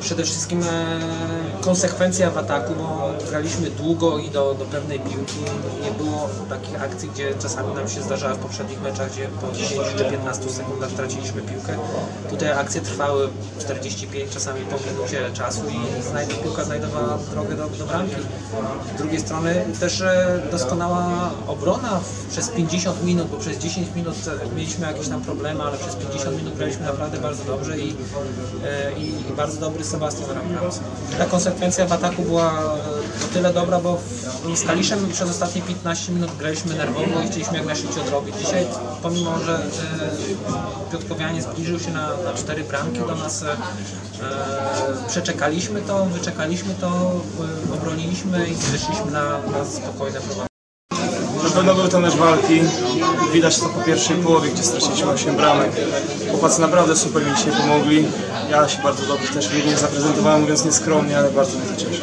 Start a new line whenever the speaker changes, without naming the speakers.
Przede wszystkim e, konsekwencja w ataku, bo graliśmy długo i do, do pewnej piłki. Nie było takich akcji, gdzie czasami nam się zdarzała w poprzednich meczach, gdzie po 10 czy 15 sekundach traciliśmy piłkę. Tutaj akcje trwały 45, czasami po minucie czasu i znajd piłka znajdowała drogę do, do bramki. Z drugiej strony też e, doskonała obrona przez 50 minut, bo przez 10 minut e, mieliśmy jakieś tam problemy, ale przez 50 minut graliśmy naprawdę bardzo dobrze i, i bardzo dobry Sebastian. Ta konsekwencja w ataku była e, o tyle dobra, bo z Kaliszem przez ostatnie 15 minut graliśmy nerwowo i chcieliśmy jak najszybciej odrobić. Dzisiaj, pomimo że Piotrkowianie zbliżył się na, na cztery bramki do nas, e, e, przeczekaliśmy to, wyczekaliśmy to, obroniliśmy i wyszliśmy na, na spokojne prowadzenie.
Pewno był to mecz walki. Widać to po pierwszej połowie, gdzie straciliśmy 8 bramek. Chłopacy naprawdę super mi dzisiaj pomogli. Ja się bardzo dobrze też nie zaprezentowałem, mówiąc nieskromnie, ale bardzo mnie to cieszy.